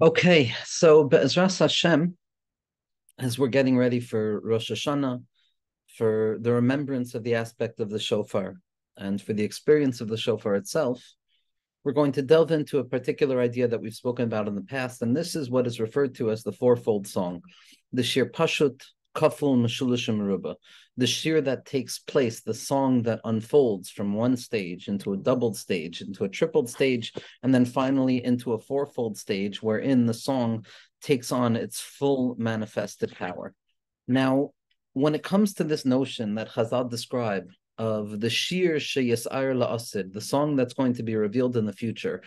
Okay, so Be'ezras Hashem, as we're getting ready for Rosh Hashanah, for the remembrance of the aspect of the shofar, and for the experience of the shofar itself, we're going to delve into a particular idea that we've spoken about in the past, and this is what is referred to as the fourfold song, the Shir Pashut Kaful Meshulish Meruba, the shir that takes place, the song that unfolds from one stage into a doubled stage, into a tripled stage, and then finally into a fourfold stage, wherein the song takes on its full manifested power. Now, when it comes to this notion that Chazal described of the shir sheyasayr la'asid, the song that's going to be revealed in the future,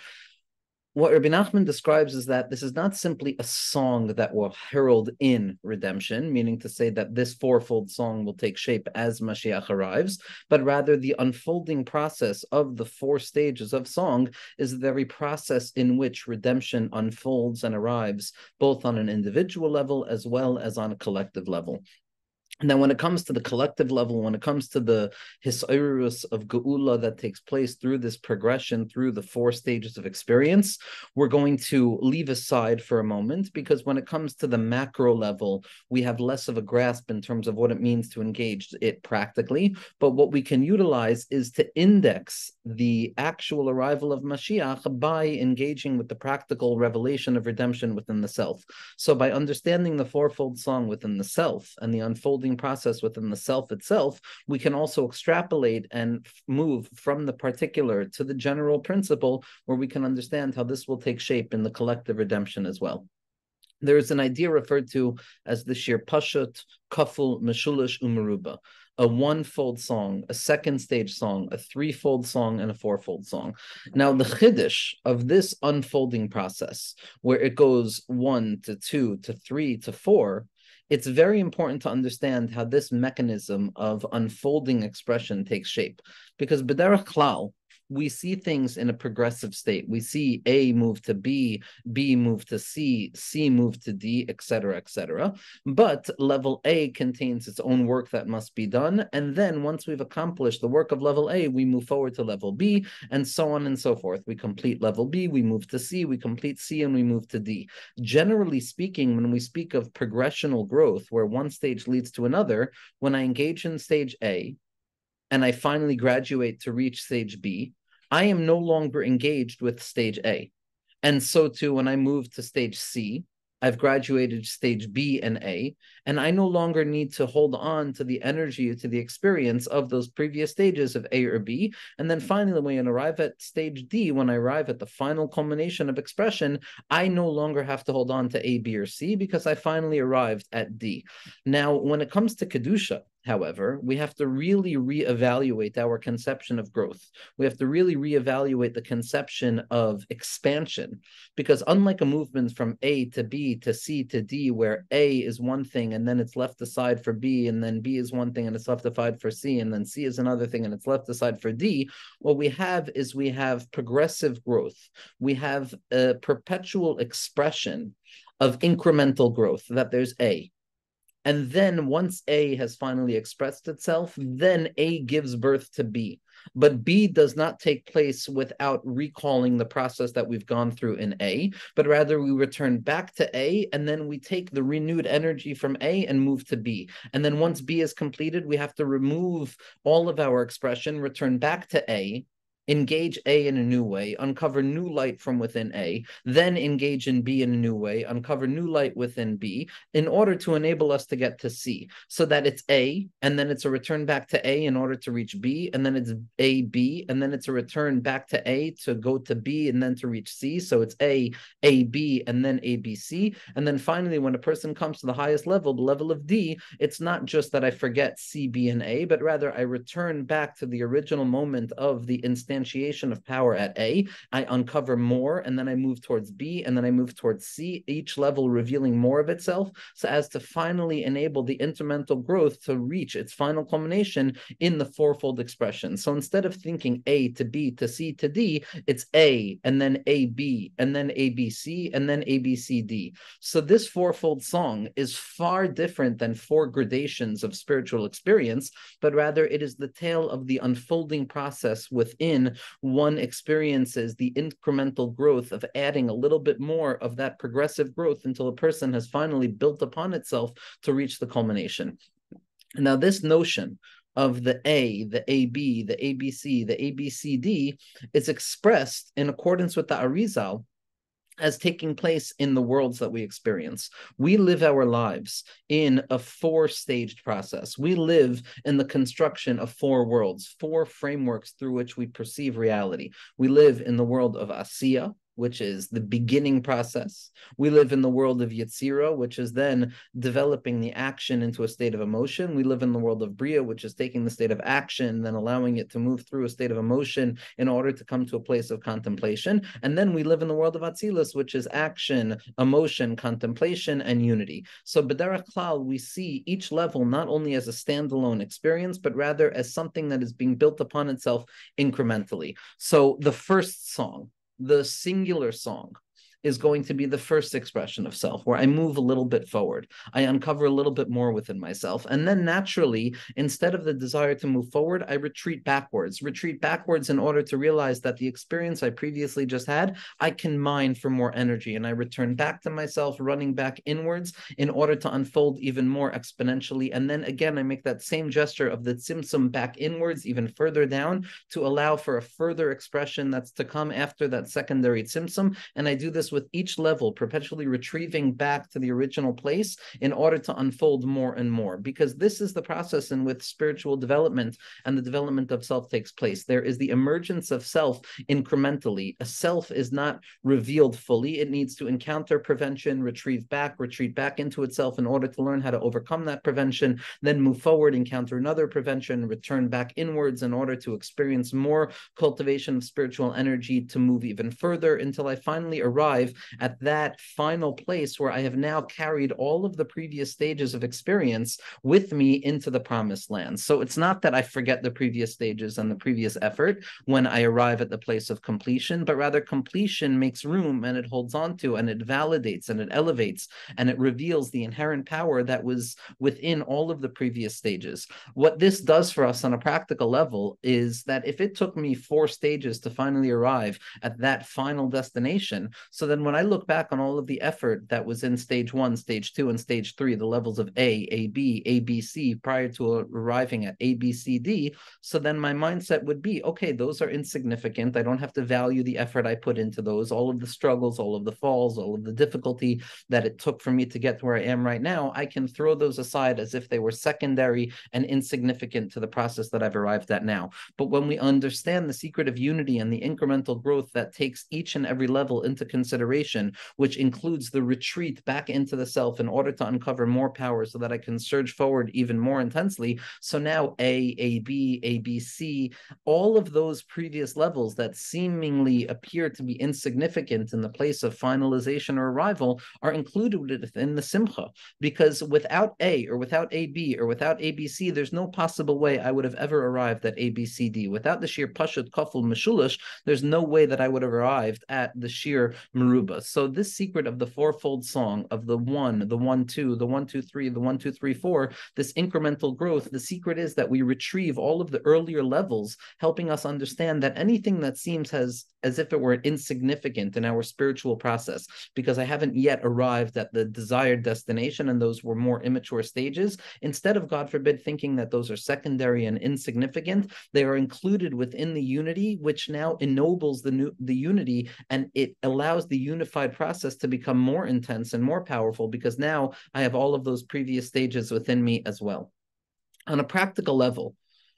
what Rabbi Nachman describes is that this is not simply a song that will herald in redemption, meaning to say that this fourfold song will take shape as Mashiach arrives, but rather the unfolding process of the four stages of song is the very process in which redemption unfolds and arrives, both on an individual level as well as on a collective level. And then when it comes to the collective level, when it comes to the hisairus of geula that takes place through this progression through the four stages of experience, we're going to leave aside for a moment because when it comes to the macro level, we have less of a grasp in terms of what it means to engage it practically. But what we can utilize is to index the actual arrival of Mashiach by engaging with the practical revelation of redemption within the self. So by understanding the fourfold song within the self and the unfolding process within the self itself, we can also extrapolate and move from the particular to the general principle where we can understand how this will take shape in the collective redemption as well. There is an idea referred to as the Shir Pashut, Kaful, Meshulish, Umaruba a one-fold song, a second stage song, a three-fold song, and a four-fold song. Now, the chiddush of this unfolding process, where it goes one to two to three to four, it's very important to understand how this mechanism of unfolding expression takes shape. Because B'derech Klal, we see things in a progressive state. We see A move to B, B move to C, C move to D, etc., etc. But level A contains its own work that must be done. And then once we've accomplished the work of level A, we move forward to level B, and so on and so forth. We complete level B, we move to C, we complete C, and we move to D. Generally speaking, when we speak of progressional growth, where one stage leads to another, when I engage in stage A, and I finally graduate to reach stage B, I am no longer engaged with stage A. And so too, when I move to stage C, I've graduated stage B and A, and I no longer need to hold on to the energy, to the experience of those previous stages of A or B. And then finally, when I arrive at stage D, when I arrive at the final culmination of expression, I no longer have to hold on to A, B, or C because I finally arrived at D. Now, when it comes to Kedusha, however, we have to really reevaluate our conception of growth. We have to really reevaluate the conception of expansion, because unlike a movement from A to B to C to D, where A is one thing and then it's left aside for B, and then B is one thing and it's left aside for C, and then C is another thing and it's left aside for D, what we have is we have progressive growth. We have a perpetual expression of incremental growth, that there's A, and then once A has finally expressed itself, then A gives birth to B. But B does not take place without recalling the process that we've gone through in A, but rather we return back to A and then we take the renewed energy from A and move to B. And then once B is completed, we have to remove all of our expression, return back to A, engage A in a new way, uncover new light from within A, then engage in B in a new way, uncover new light within B, in order to enable us to get to C, so that it's A, and then it's a return back to A in order to reach B, and then it's A, B, and then it's a return back to A to go to B and then to reach C. So it's A, A, B, and then A, B, C. And then finally, when a person comes to the highest level, the level of D, it's not just that I forget C, B, and A, but rather I return back to the original moment of the instant instantiation of power at A. I uncover more, and then I move towards B, and then I move towards C, each level revealing more of itself, so as to finally enable the intermental growth to reach its final culmination in the fourfold expression. So instead of thinking A to B to C to D, it's A, and then AB, and then ABC, and then ABCD. So this fourfold song is far different than four gradations of spiritual experience, but rather it is the tale of the unfolding process within within, one experiences the incremental growth of adding a little bit more of that progressive growth until a person has finally built upon itself to reach the culmination. Now, this notion of the A, the AB, the ABC, the ABCD is expressed in accordance with the Arizal as taking place in the worlds that we experience. We live our lives in a four staged process. We live in the construction of four worlds, four frameworks through which we perceive reality. We live in the world of Asiya, which is the beginning process. We live in the world of Yetzira, which is then developing the action into a state of emotion. We live in the world of Bria, which is taking the state of action, then allowing it to move through a state of emotion in order to come to a place of contemplation. And then we live in the world of Atzilus, which is action, emotion, contemplation, and unity. So B'derech Klal, we see each level not only as a standalone experience, but rather as something that is being built upon itself incrementally. So the first song, the singular song is going to be the first expression of self, where I move a little bit forward. I uncover a little bit more within myself. And then naturally, instead of the desire to move forward, I retreat backwards, retreat backwards in order to realize that the experience I previously just had, I can mine for more energy. And I return back to myself, running back inwards in order to unfold even more exponentially. And then again, I make that same gesture of the tzimtzum back inwards, even further down, to allow for a further expression that's to come after that secondary tzimtzum. And I do this with each level, perpetually retrieving back to the original place in order to unfold more and more. Because this is the process in which spiritual development and the development of self takes place. There is the emergence of self incrementally. A self is not revealed fully. It needs to encounter prevention, retrieve back, retreat back into itself in order to learn how to overcome that prevention, then move forward, encounter another prevention, return back inwards in order to experience more cultivation of spiritual energy to move even further until I finally arrive at that final place where I have now carried all of the previous stages of experience with me into the promised land. So it's not that I forget the previous stages and the previous effort when I arrive at the place of completion, but rather completion makes room and it holds on to and it validates and it elevates and it reveals the inherent power that was within all of the previous stages. What this does for us on a practical level is that if it took me four stages to finally arrive at that final destination, so then when I look back on all of the effort that was in stage one, stage two, and stage three, the levels of A, A, B, A, B, C prior to arriving at A, B, C, D, so then my mindset would be, okay, those are insignificant. I don't have to value the effort I put into those, all of the struggles, all of the falls, all of the difficulty that it took for me to get to where I am right now. I can throw those aside as if they were secondary and insignificant to the process that I've arrived at now. But when we understand the secret of unity and the incremental growth that takes each and every level into consideration, consideration, which includes the retreat back into the self in order to uncover more power so that I can surge forward even more intensely. So now A, A, B, A, B, C, all of those previous levels that seemingly appear to be insignificant in the place of finalization or arrival are included within the simcha. Because without A or without AB or without ABC, there's no possible way I would have ever arrived at ABCD. Without the sheer Pashut Kaful Meshulish, there's no way that I would have arrived at the sheer So this secret of the fourfold song of the one, the one, two, the one, two, three, the one, two, three, four, this incremental growth, the secret is that we retrieve all of the earlier levels, helping us understand that anything that seems as as if it were insignificant in our spiritual process, because I haven't yet arrived at the desired destination, and those were more immature stages. Instead of, God forbid, thinking that those are secondary and insignificant, they are included within the unity, which now ennobles the new the unity and it allows the unified process to become more intense and more powerful because now I have all of those previous stages within me as well. On a practical level,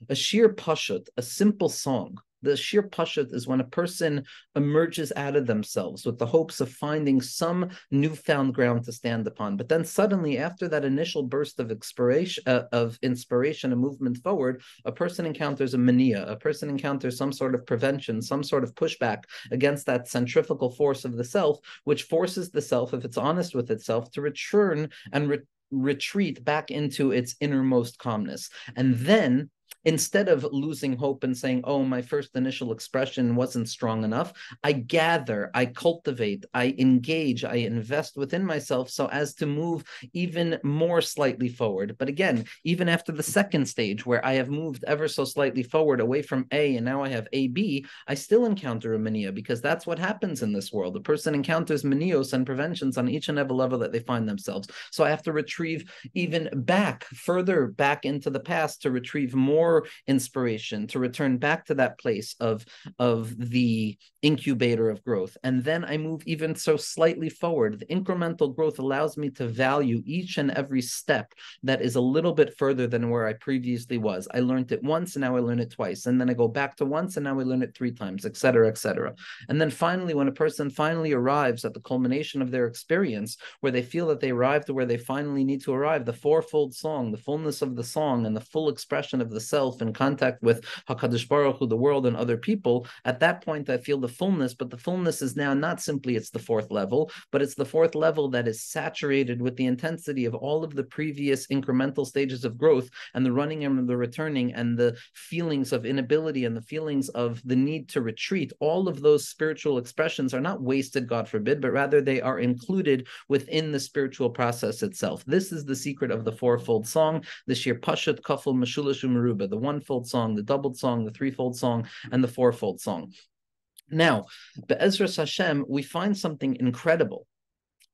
a sheer pashut, a simple song, the sheer pashut is when a person emerges out of themselves with the hopes of finding some newfound ground to stand upon. But then suddenly, after that initial burst of inspiration, uh, of inspiration and movement forward, a person encounters a mania. A person encounters some sort of prevention, some sort of pushback against that centrifugal force of the self, which forces the self, if it's honest with itself, to return and re- retreat back into its innermost calmness. And then instead of losing hope and saying, oh, my first initial expression wasn't strong enough, I gather, I cultivate, I engage, I invest within myself so as to move even more slightly forward. But again, even after the second stage where I have moved ever so slightly forward away from A and now I have AB, I still encounter a mania because that's what happens in this world. A person encounters manios and preventions on each and every level that they find themselves. So I have to retrieve even back, further back into the past to retrieve more inspiration, to return back to that place of, of the incubator of growth. And then I move even so slightly forward. The incremental growth allows me to value each and every step that is a little bit further than where I previously was. I learned it once and now I learn it twice. And then I go back to once and now I learn it three times, et cetera, et cetera. And then finally, when a person finally arrives at the culmination of their experience, where they feel that they arrived to where they finally need to arrive, the fourfold song, the fullness of the song, and the full expression of the self in contact with Hakadosh Baruch Hu, the world, and other people. At that point, I feel the fullness, but the fullness is now not simply it's the fourth level, but it's the fourth level that is saturated with the intensity of all of the previous incremental stages of growth and the running and the returning and the feelings of inability and the feelings of the need to retreat. All of those spiritual expressions are not wasted, God forbid, but rather they are included within the spiritual process itself. This is the secret of the fourfold song. the Shir Pashat, Kafel, Mashulish, Meruba, the one-fold song, the doubled song, the threefold song, and the fourfold song. Now, Be'ezras Hashem, we find something incredible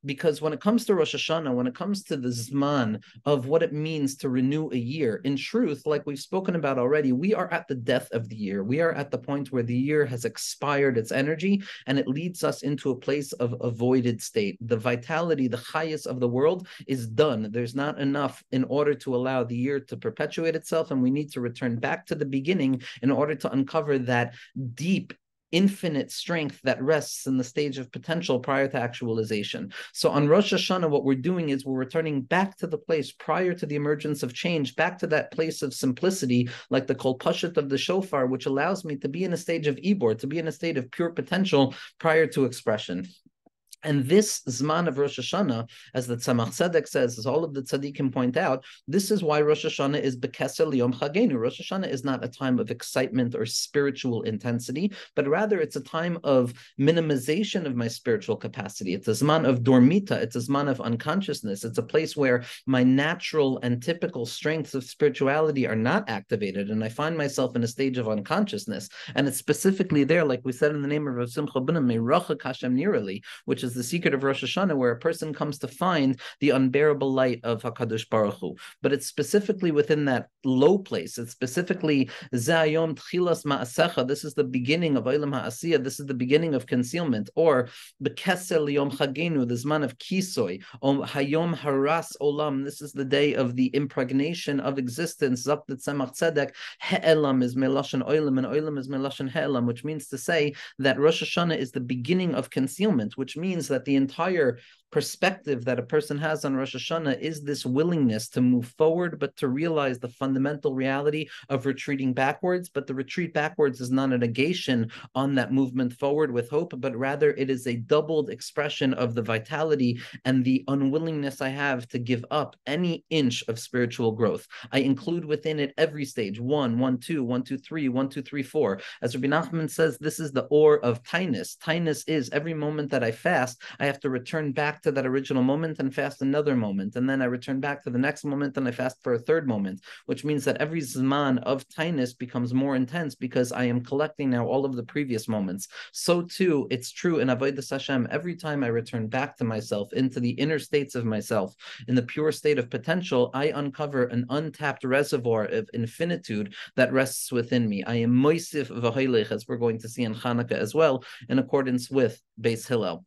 because when it comes to Rosh Hashanah, when it comes to the Zman of what it means to renew a year, in truth, like we've spoken about already, we are at the death of the year. We are at the point where the year has expired its energy and it leads us into a place of avoided state. The vitality, the highest of the world is done. There's not enough in order to allow the year to perpetuate itself, and we need to return back to the beginning in order to uncover that deep infinite strength that rests in the stage of potential prior to actualization. So on Rosh Hashanah, what we're doing is we're returning back to the place prior to the emergence of change, back to that place of simplicity, like the kol pashat of the shofar, which allows me to be in a stage of ibor, to be in a state of pure potential prior to expression. And this Zman of Rosh Hashanah, as the Tzemach Tzedek says, as all of the tzaddikim point out, this is why Rosh Hashanah is Bekeser Liyom Chagenu. Rosh Hashanah is not a time of excitement or spiritual intensity, but rather it's a time of minimization of my spiritual capacity. It's a Zman of Dormita, it's a Zman of unconsciousness. It's a place where my natural and typical strengths of spirituality are not activated, and I find myself in a stage of unconsciousness. And it's specifically there, like we said in the name of Rav Simcha which is is the secret of Rosh Hashanah, where a person comes to find the unbearable light of Hakadosh Baruch Hu. But it's specifically within that low place. It's specifically Zayom Tchilas Ma'asecha. This is the beginning of Olam Ha'asiyah. This is the beginning of concealment. Or Bekesel Yom Chagenu, the Zman of Kisoy. Om Hayom Haras Olam. This is the day of the impregnation of existence. Zaktat Tzemach Tzedek. He'elam is Melashon Olam, and Olam is Melashon He'elam, which means to say that Rosh Hashanah is the beginning of concealment, which means means that the entire perspective that a person has on Rosh Hashanah is this willingness to move forward, but to realize the fundamental reality of retreating backwards. But the retreat backwards is not a negation on that movement forward with hope, but rather it is a doubled expression of the vitality and the unwillingness I have to give up any inch of spiritual growth. I include within it every stage one, one, two, one, two, three, one, two, three, four. As Rabbi Nachman says, this is the or of tinus. Tinus is every moment that I fast, I have to return back to that original moment and fast another moment. And then I return back to the next moment and I fast for a third moment, which means that every Zman of tinus becomes more intense because I am collecting now all of the previous moments. So too, it's true in Avodah Hashem, every time I return back to myself, into the inner states of myself, in the pure state of potential, I uncover an untapped reservoir of infinitude that rests within me. I am moisif v'hoilech, as we're going to see in Hanukkah as well, in accordance with Beis Hillel.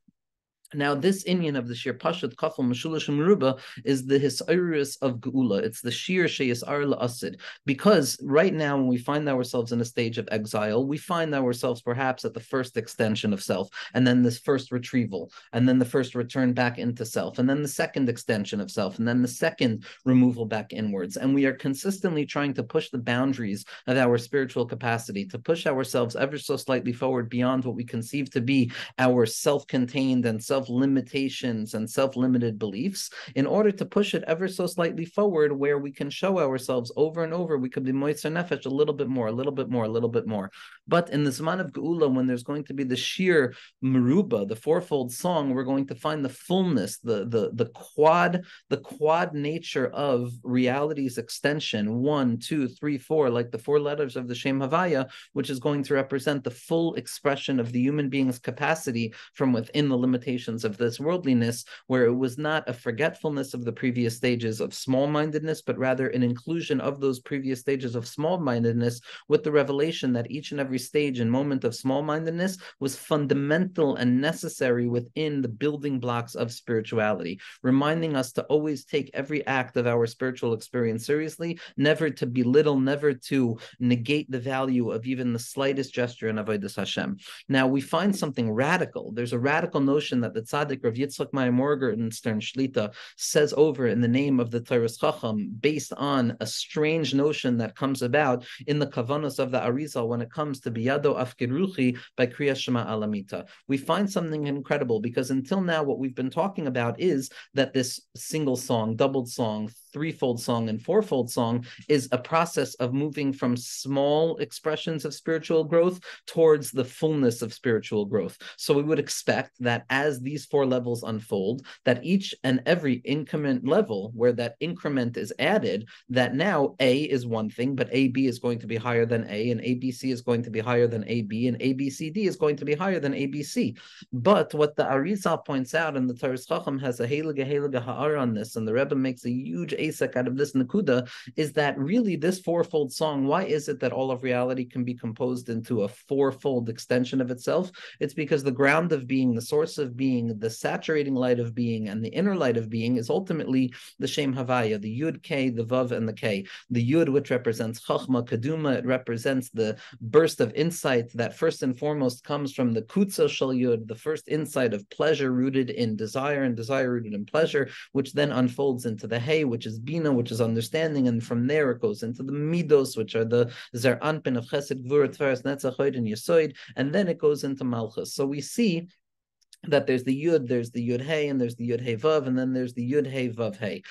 Now, this Indian of the Shir Pashat Kafel Mashulish Meruba is the Hisairus of Geula. It's the Shir Sheyas Ar Asid. Because right now, when we find ourselves in a stage of exile, we find ourselves perhaps at the first extension of self, and then this first retrieval, and then the first return back into self, and then the second extension of self, and then the second removal back inwards. And we are consistently trying to push the boundaries of our spiritual capacity, to push ourselves ever so slightly forward beyond what we conceive to be our self contained and self self limitations and self limited beliefs in order to push it ever so slightly forward, where we can show ourselves over and over. We could be moitzer nefesh a little bit more, a little bit more, a little bit more. But in the Zman of Geula, when there's going to be the sheer Maruba, the fourfold song, we're going to find the fullness, the the the quad, the quad nature of reality's extension, one, two, three, four, like the four letters of the Shem Havaya, which is going to represent the full expression of the human being's capacity from within the limitations of this worldliness, where it was not a forgetfulness of the previous stages of small mindedness, but rather an inclusion of those previous stages of small mindedness with the revelation that each and every stage and moment of small mindedness was fundamental and necessary within the building blocks of spirituality, reminding us to always take every act of our spiritual experience seriously, never to belittle, never to negate the value of even the slightest gesture in Avodah Hashem. Now, we find something radical. There's a radical notion that the tzaddik Rav Yitzchak Meir Morgenstern Shlita says over in the name of the Toras Chacham, based on a strange notion that comes about in the kavanos of the Arizal when it comes to Biyado Afkiruchi by Kriya Shema Alamita. We find something incredible because until now, what we've been talking about is that this single song, doubled song, threefold song and fourfold song is a process of moving from small expressions of spiritual growth towards the fullness of spiritual growth. So we would expect that as these four levels unfold, that each and every increment level where that increment is added, that now A is one thing, but AB is going to be higher than A, and ABC is going to be higher than AB, and ABCD is going to be higher than ABC. But what the Arizal points out, and the Toras Chacham has a Heilige Heilige Ha'ar on this, and the Rebbe makes a huge asek out of this Nakuda is that really this fourfold song, why is it that all of reality can be composed into a fourfold extension of itself? It's because the ground of being, the source of being, the saturating light of being, and the inner light of being is ultimately the Shem Havaya, the Yud K, the Vav, and the K. The Yud, which represents Chachma, Kaduma, it represents the burst of insight that first and foremost comes from the Kutza Shal Yud, the first insight of pleasure rooted in desire and desire rooted in pleasure, which then unfolds into the Hey, which is Bina, which is understanding, and from there it goes into the Midos, which are the Zer Anpin of Chesed, Gvur, Tveres, Netzach, and Yesoid, and then it goes into Malchus. So we see that there's the yud, there's the yud hey, and there's the yud hey vav, and then there's the yud hey vav hey,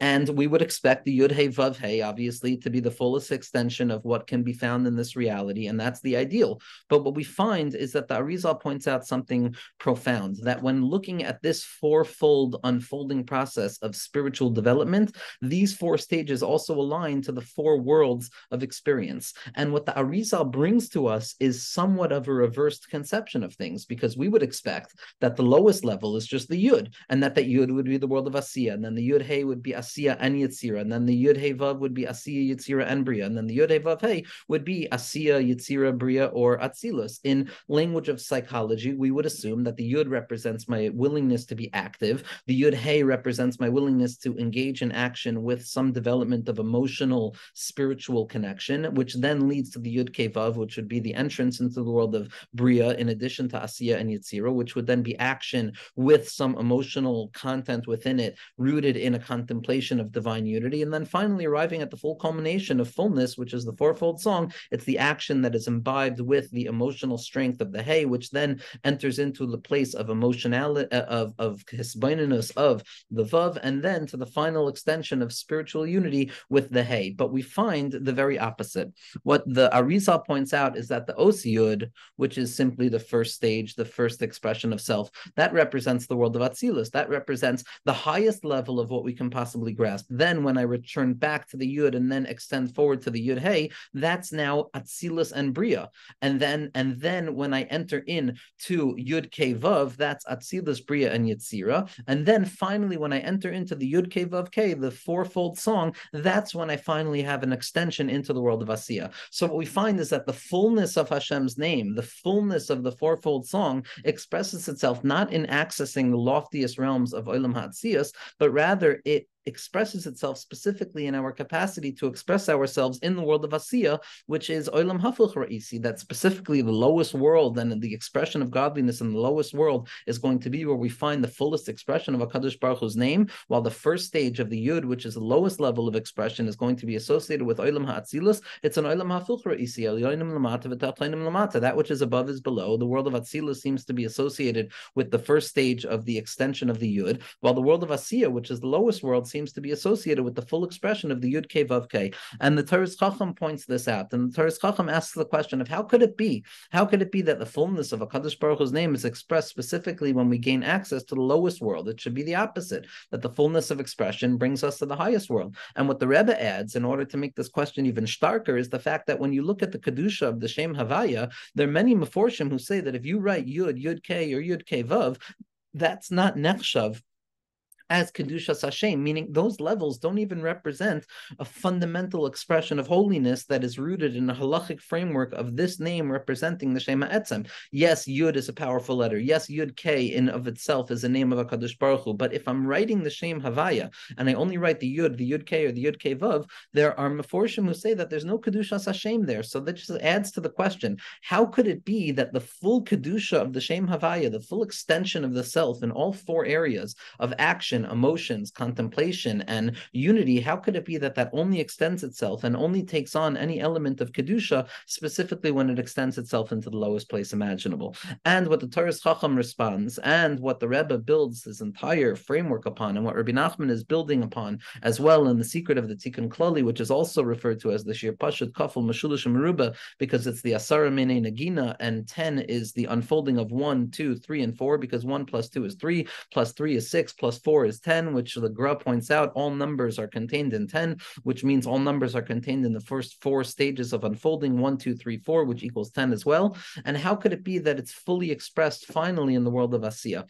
and we would expect the yud hey vav hey obviously to be the fullest extension of what can be found in this reality, and that's the ideal. But what we find is that the Arizal points out something profound that when looking at this fourfold unfolding process of spiritual development, these four stages also align to the four worlds of experience. And what the Arizal brings to us is somewhat of a reversed conception of things, because we would expect that the lowest level is just the Yud, and that that Yud would be the world of Asiya, and then the Yud Hey would be Asiya and Yitzira, and then the Yud Hey Vav would be Asiya, Yitzira, and Bria, and then the Yud Hey Vav Hey would be Asiya, Yitzira, Bria, or Atzilus. In language of psychology, we would assume that the Yud represents my willingness to be active, the Yud Hey represents my willingness to engage in action with some development of emotional, spiritual connection, which then leads to the Yud Ke Vav, which would be the entrance into the world of Bria, in addition to Asiya and Yitzira, which would then be action with some emotional content within it, rooted in a contemplation of divine unity. And then finally arriving at the full culmination of fullness, which is the fourfold song. It's the action that is imbibed with the emotional strength of the hay, which then enters into the place of emotionality, uh, of, of hisbaininus, of the vav, and then to the final extension of spiritual unity with the hay. But we find the very opposite. What the Arizal points out is that the osiyud, which is simply the first stage, the first expression of self, itself, that represents the world of Atzilus. That represents the highest level of what we can possibly grasp. Then when I return back to the Yud and then extend forward to the Yud Hey, that's now Atzilus and Bria. And then and then when I enter in to Yud K Vav, that's Atzilus, Bria, and Yetzira. And then finally, when I enter into the Yud K Vav K, the fourfold song, that's when I finally have an extension into the world of Asiya. So what we find is that the fullness of Hashem's name, the fullness of the fourfold song, expresses itself not in accessing the loftiest realms of Olam Hatziyas, but rather it expresses itself specifically in our capacity to express ourselves in the world of Asiya, which is Olam Hafuch Ra'isi, that specifically the lowest world and the expression of godliness in the lowest world is going to be where we find the fullest expression of HaKadosh Baruch Hu's name, while the first stage of the Yud, which is the lowest level of expression, is going to be associated with Olam Ha'atzilus. It's an Olam Hafuch Ra'isi, Lamata that which is above is below. The world of Atzilus seems to be associated with the first stage of the extension of the Yud, while the world of Asiya, which is the lowest world, seems to be associated with the full expression of the Yud K Vav K. And the Toras Chacham points this out. And the Toras Chacham asks the question of how could it be? How could it be that the fullness of Hakadosh Baruch Hu's name is expressed specifically when we gain access to the lowest world? It should be the opposite, that the fullness of expression brings us to the highest world. And what the Rebbe adds, in order to make this question even starker, is the fact that when you look at the Kedusha of the Shem Havaya, there are many Meforshim who say that if you write Yud, Yud K, or Yud K Vav, that's not nechshav as Kedusha Hashem, meaning those levels don't even represent a fundamental expression of holiness that is rooted in a halachic framework of this name representing the Shema Etzem. Yes, Yud is a powerful letter. Yes, Yud K in of itself is a name of Hakadosh Baruch Hu. But if I'm writing the Shem Havaya and I only write the Yud, the Yud K or the Yud K Vav, there are Meforshim who say that there's no Kedusha Hashem there. So that just adds to the question: How could it be that the full Kedusha of the Shem Havaya, the full extension of the self in all four areas of action emotions, contemplation, and unity, how could it be that that only extends itself and only takes on any element of Kedusha, specifically when it extends itself into the lowest place imaginable? And what the Toras Chacham responds, and what the Rebbe builds his entire framework upon, and what Rabbi Nachman is building upon as well in the secret of the Tikkun Klali, which is also referred to as the Shir Pashut Kafel Mashulish Meruba, because it's the Asara Mene Nagina, and 10 is the unfolding of 1, 2, 3, and 4, because 1 plus 2 is 3, plus 3 is 6, plus 4 is is 10, which the Gra points out, all numbers are contained in 10, which means all numbers are contained in the first four stages of unfolding, one, two, three, four, which equals 10 as well. And how could it be that it's fully expressed finally in the world of Asiya?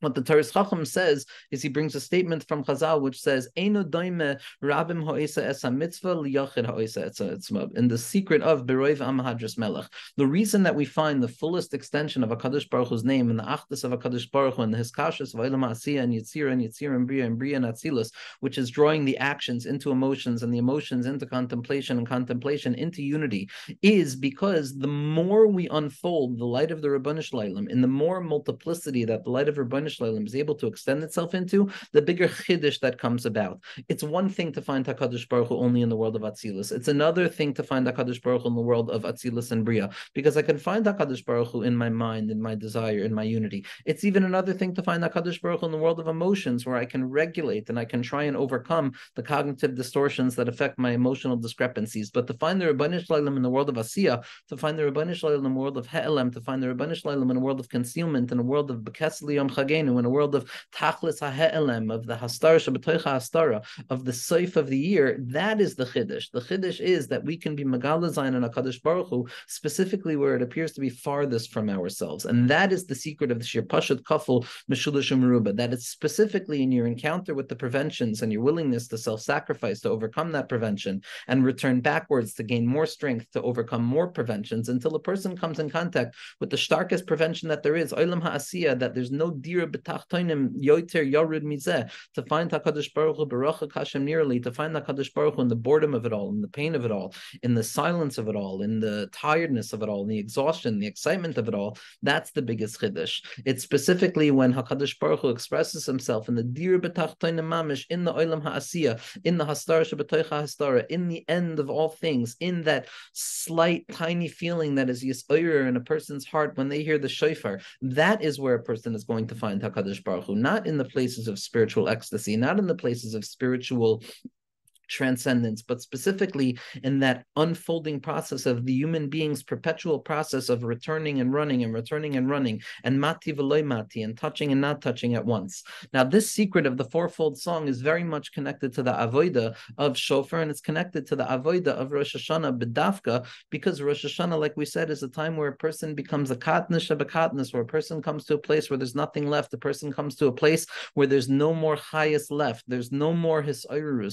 What the Toras Chacham says is he brings a statement from Chazal which says Eino doime rabim ha'isa esa mitzvah liyachid ha'isa etzma in the secret of Beroiv Amahadras Melech. The reason that we find the fullest extension of Hakadosh Baruch Hu's name and the Achdus of Hakadosh Baruch Hu and the Hiskashus of Eilam Asiya and Yitzira and Yitzira and Bria and Bria and Atzilus, which is drawing the actions into emotions and the emotions into contemplation and contemplation into unity, is because the more we unfold the light of the Rabbanish Shlalem, in the more multiplicity that the light of Rabbanish Is able to extend itself into, the bigger chiddush that comes about. It's one thing to find Hakadosh Baruch Hu only in the world of Atzilus. It's another thing to find Hakadosh Baruch Hu in the world of Atzilus and Bria, because I can find Hakadosh Baruch Hu in my mind, in my desire, in my unity. It's even another thing to find Hakadosh Baruch Hu in the world of emotions, where I can regulate and I can try and overcome the cognitive distortions that affect my emotional discrepancies. But to find the Rabbanish Shalom in the world of Asiya, to find the Rabbanish Shalom in the world of He'elem, to find the Rabbanish Shalom in the world of concealment, in a world of Bekesli Yom Chagin, in a world of Tachlis HaHe'elem, of the Hastara Shabbatoicha Hastara, of the Seif of the year, that is the Chiddush. The Chiddush is that we can be Megalazain and HaKadosh Baruch Hu, specifically where it appears to be farthest from ourselves. And that is the secret of the Shir Pashut Kafel Meshulish Meruba, that it's specifically in your encounter with the preventions and your willingness to self-sacrifice to overcome that prevention and return backwards to gain more strength to overcome more preventions until a person comes in contact with the starkest prevention that there is, Olam Ha'asiyah, that there's no dear yorid mizeh to find Hakadosh Baruch Hu baracha kashem nearly to find Hakadosh Baruch Hu in the boredom of it all, in the pain of it all, in the silence of it all, in the tiredness of it all, in the exhaustion, the excitement of it all. That's the biggest chiddush. It's specifically when Hakadosh Baruch Hu expresses himself in the dir betachtoinim mamish in the olam haasiya, in the hastara shabatoicha hastara, in the end of all things, in that slight tiny feeling that is yisoyer in a person's heart when they hear the shofar. That is where a person is going to find find Hakadosh Baruch Hu, not in the places of spiritual ecstasy, not in the places of spiritual transcendence, but specifically in that unfolding process of the human being's perpetual process of returning and running and returning and running and mati v'loy mati and touching and not touching at once. Now, this secret of the fourfold song is very much connected to the avoida of shofar and it's connected to the avoida of Rosh Hashanah bedafka because Rosh Hashanah, like we said, is a time where a person becomes a katnish of a where a person comes to a place where there's nothing left. A person comes to a place where there's no more highest left. There's no more his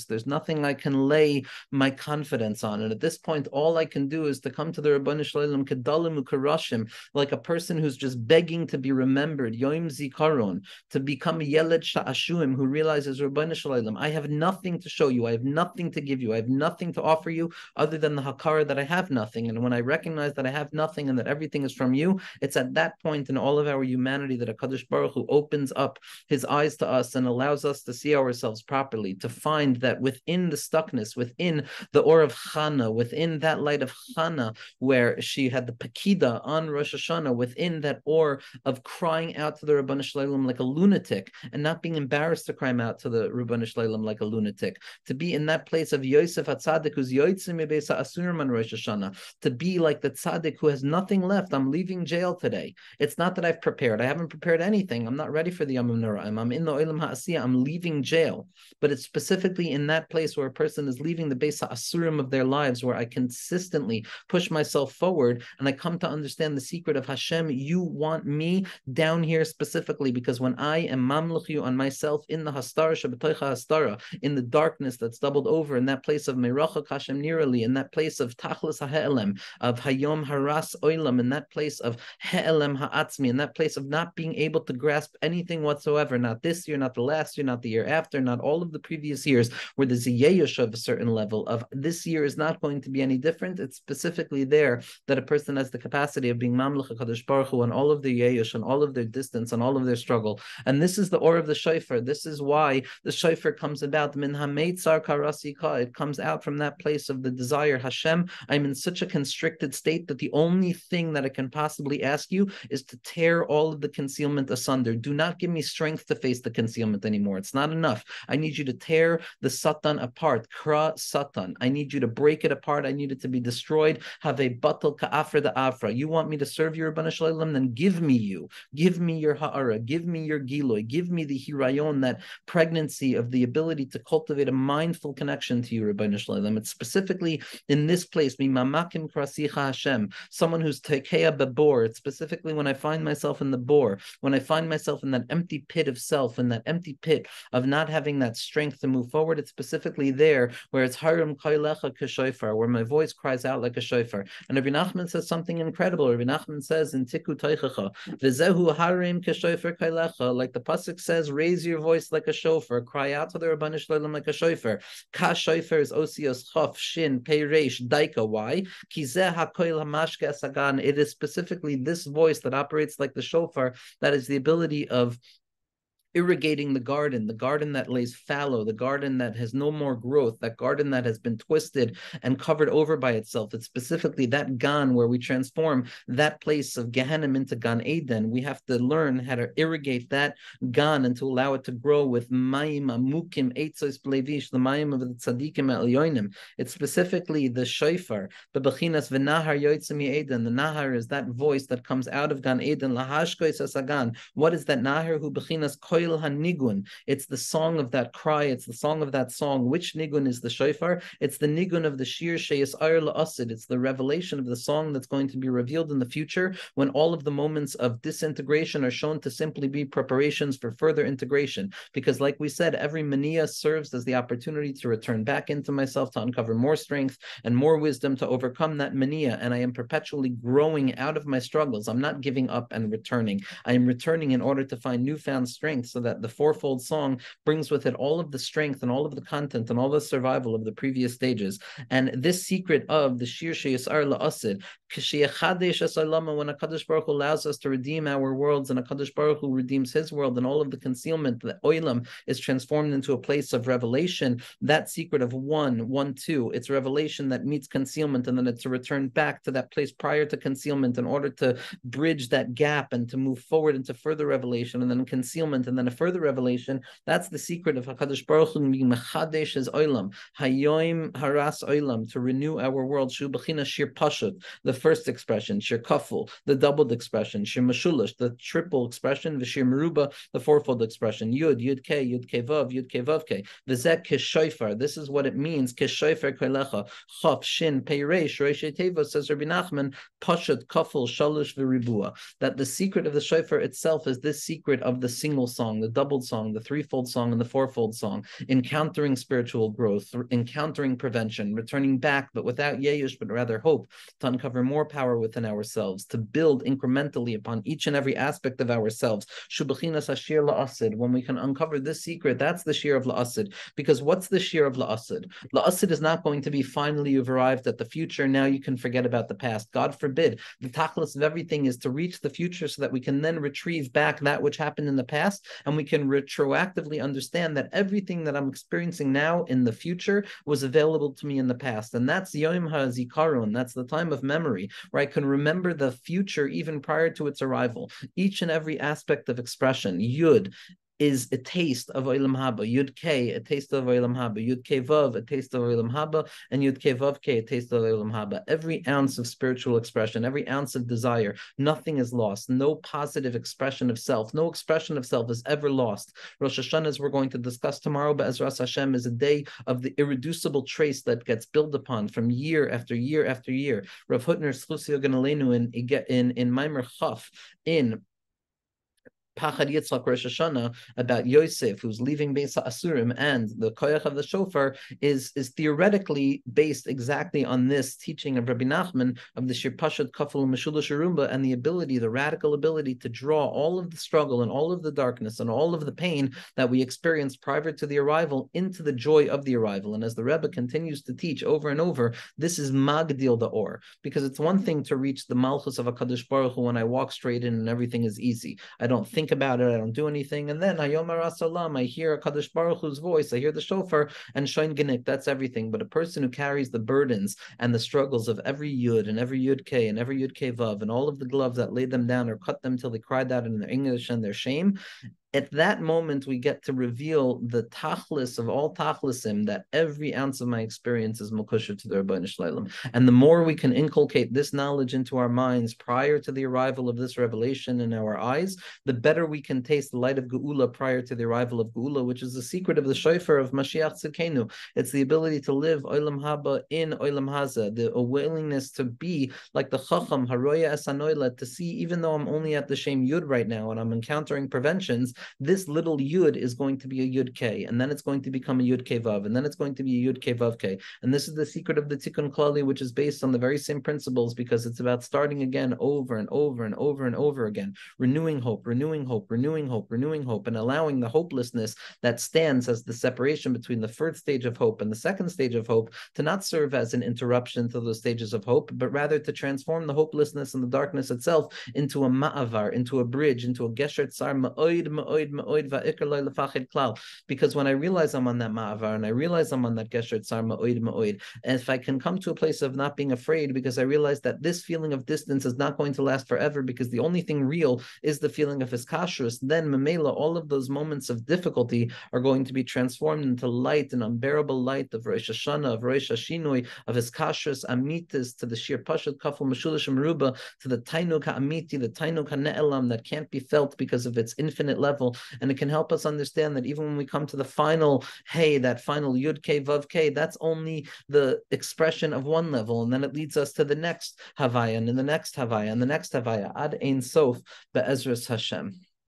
there's nothing I can lay my confidence on. And at this point, all I can do is to come to the Rabbanu Shalom Kedalim Ukarashim, like a person who's just begging to be remembered, Yoim Zikaron, to become a Yeled Sha'ashuim, who realizes, Rabbanu Shalom, I have nothing to show you, I have nothing to give you, I have nothing to offer you other than the Hakara that I have nothing. And when I recognize that I have nothing and that everything is from you, it's at that point in all of our humanity that Hakadosh Baruch Hu opens up his eyes to us and allows us to see ourselves properly, to find that within the stuckness, within the or of Chana, within that light of Chana, where she had the Pakida on Rosh Hashanah, within that or of crying out to the Rabbanu Shalom like a lunatic and not being embarrassed to cry out to the Rabbanu Shalom like a lunatic, to be in that place of Yosef HaTzadik who's Yoitzim Asurman Rosh Hashanah, to be like the Tzaddik who has nothing left. I'm leaving jail today. It's not that I've prepared. I haven't prepared anything. I'm not ready for the Yom Nuraim. I'm in the Olam Ha'asiyah. I'm leaving jail. But it's specifically in that place where a person is leaving the base Asurim of their lives, where I consistently push myself forward and I come to understand the secret of Hashem. You want me down here specifically because when I am mamluch you on myself in the Hastara Shabbatoicha Hastara, in the darkness that's doubled over, in that place of Meracha Hashem Nirali, in that place of Tachlis HaHe'elem, of Hayom Haras Oilam, in that place of He'elem Ha'atzmi, in that place of not being able to grasp anything whatsoever, not this year, not the last year, not the year after, not all of the previous years, where there's a of a certain level of this year is not going to be any different. It's specifically there that a person has the capacity of being Mamlech HaKadosh Baruch Hu and all of the yeyosh and all of their distance and all of their struggle. And this is the or of the shofar. This is why the shofar comes about. Min Hameitzar Karasika. It comes out from that place of the desire. Hashem, I'm in such a constricted state that the only thing that I can possibly ask you is to tear all of the concealment asunder. Do not give me strength to face the concealment anymore. It's not enough. I need you to tear the Satan apart. Kra Satan. I need you to break it apart. I need it to be destroyed. Have a batal ka'afra the afra. You want me to serve you, Rabban Shalom? Then give me you. Give me your ha'ara. Give me your giloy. Give me the hirayon, that pregnancy of the ability to cultivate a mindful connection to you, Rabban Shalom. It's specifically in this place, mi mamakim krasicha Hashem, someone who's tekeya bebor. It's specifically when I find myself in the bore, when I find myself in that empty pit of self, in that empty pit of not having that strength to move forward. It's specifically there where it's harim um, kailecha kashofar, where my voice cries out like a shofar. And Rabbi Nachman says something incredible. Rabbi Nachman says in Tiku Teichacha, V'zehu harim kashofar kailecha, like the pasuk says, raise your voice like a shofar, cry out to the Rabbanu Shalom like a shofar. Ka shofar is osios chof shin pei reish daika. Why? Kizeh hakoil hamashke asagan. It is specifically this voice that operates like the shofar that is the ability of irrigating the garden, the garden that lays fallow, the garden that has no more growth, that garden that has been twisted and covered over by itself. It's specifically that Gan where we transform that place of Gehenna into Gan Eden. We have to learn how to irrigate that Gan and to allow it to grow with Mayim Amukim Eitzos Blevish, the Mayim of the Tzadikim Elyonim. It's specifically the Shofar, the Bechinas V'Nahar Yoitzimi Eden. The Nahar is that voice that comes out of Gan Eden. Lahashkois Asagan. What is that Nahar who Bechinas Koil Hanigun. It's the song of that cry. It's the song of that song. Which nigun is the shofar? It's the nigun of the shir sheyas ayr la'asid. It's the revelation of the song that's going to be revealed in the future when all of the moments of disintegration are shown to simply be preparations for further integration. Because, like we said, every mania serves as the opportunity to return back into myself, to uncover more strength and more wisdom to overcome that mania. And I am perpetually growing out of my struggles. I'm not giving up and returning. I am returning in order to find newfound strength so that the fourfold song brings with it all of the strength and all of the content and all the survival of the previous stages. And this secret of the Shir Sheyasar La'asid, when Hakadosh Baruch Hu allows us to redeem our worlds and Hakadosh Baruch Hu redeems his world and all of the concealment, the Oilam is transformed into a place of revelation. That secret of one, one, two, it's revelation that meets concealment and then it's a return back to that place prior to concealment in order to bridge that gap and to move forward into further revelation and then concealment and then a further revelation. That's the secret of Hakadosh Baruch Hu being mechadesh as oilam, hayoim haras oilam to renew our world. Shu b'china shir pashut, the first expression, shir kaful, the doubled expression, shir mashulish, the triple expression, v'shir meruba, the fourfold expression, yud yud ke yud ke vav yud ke vav ke, v'zek kishoifar. This is what it means. Kishoifar kolecha chaf shin peiresh reish teva says Rabbi Nachman pashut kaful shalish v'ribua. That the secret of the shofar itself is this secret of the single song song, the doubled song, the threefold song, and the fourfold song, encountering spiritual growth, encountering prevention, returning back, but without yeyush, but rather hope, to uncover more power within ourselves, to build incrementally upon each and every aspect of ourselves. When we can uncover this secret, that's the shear of la'asid. Because what's the shear of la'asid? La'asid is not going to be finally you've arrived at the future, now you can forget about the past. God forbid. The tachlis of everything is to reach the future so that we can then retrieve back that which happened in the past and we can retroactively understand that everything that I'm experiencing now in the future was available to me in the past. And that's Yom HaZikaron, that's the time of memory where I can remember the future even prior to its arrival. Each and every aspect of expression, Yud, is a taste of Olam Haba. Yud K, a taste of Olam Haba. Yud K Vav, a taste of Olam Haba. And Yud K Vav K, a taste of Olam Haba. Every ounce of spiritual expression, every ounce of desire, nothing is lost. No positive expression of self, no expression of self is ever lost. Rosh Hashanah, as we're going to discuss tomorrow, but Ezras Hashem is a day of the irreducible trace that gets built upon from year after year after year. Rav Hutner Ganalenu in in in Maimer Chaf in Pachad Yitzchak Rosh Hashanah about Yosef, who's leaving Beis Asurim, and the Koyach of the Shofar is, is theoretically based exactly on this teaching of Rabbi Nachman of the Shir Pashat Kafel Meshula Sharumba and the ability, the radical ability to draw all of the struggle and all of the darkness and all of the pain that we experienced prior to the arrival into the joy of the arrival. And as the Rebbe continues to teach over and over, this is Magdil the Or, because it's one thing to reach the Malchus of Hakadosh Baruch Hu when I walk straight in and everything is easy. I don't think think about it, I don't do anything, and then Hayomar I hear Hakadosh Baruch Hu's voice, I hear the shofar, and Shoin Genik, that's everything. But a person who carries the burdens and the struggles of every Yud and every Yud K and every Yud K Vav and all of the gloves that laid them down or cut them till they cried out in their English and their shame, at that moment we get to reveal the tachlis of all tachlisim that every ounce of my experience is mukusha to the Ribono Shel Olam. And the more we can inculcate this knowledge into our minds prior to the arrival of this revelation in our eyes, the better we can taste the light of Geula prior to the arrival of Geula, which is the secret of the shofar of Mashiach Tzidkenu. It's the ability to live Olam Haba in Olam Hazeh, the willingness to be like the Chacham, Haroya Esanoila, to see even though I'm only at the Shem Yud right now and I'm encountering preventions, this little yud is going to be a yud k, and then it's going to become a yud k vav, and then it's going to be a yud k vav k. And this is the secret of the tikkun klali, which is based on the very same principles because it's about starting again over and over and over and over again, renewing hope, renewing hope, renewing hope, renewing hope, and allowing the hopelessness that stands as the separation between the first stage of hope and the second stage of hope to not serve as an interruption to those stages of hope, but rather to transform the hopelessness and the darkness itself into a ma'avar, into a bridge, into a gesher tsar ma'oid ma'oid because when I realize I'm on that ma'avar and I realize I'm on that gesher tsar ma'oid ma'oid, and if I can come to a place of not being afraid because I realize that this feeling of distance is not going to last forever because the only thing real is the feeling of iskashrus, then memela, all of those moments of difficulty are going to be transformed into light, an unbearable light of Rosh Hashanah, of Rosh Hashinoi, of iskashrus amitis to the shir pashat kafel meshulish meruba, to the tainuk amiti, the tainuk ne'elam that can't be felt because of its infinite level and it can help us understand that even when we come to the final hey, that final yud k vav k, that's only the expression of one level, and then it leads us to the next havaya, and the next havaya, and the next havaya ad ein sof be'ezras Hashem.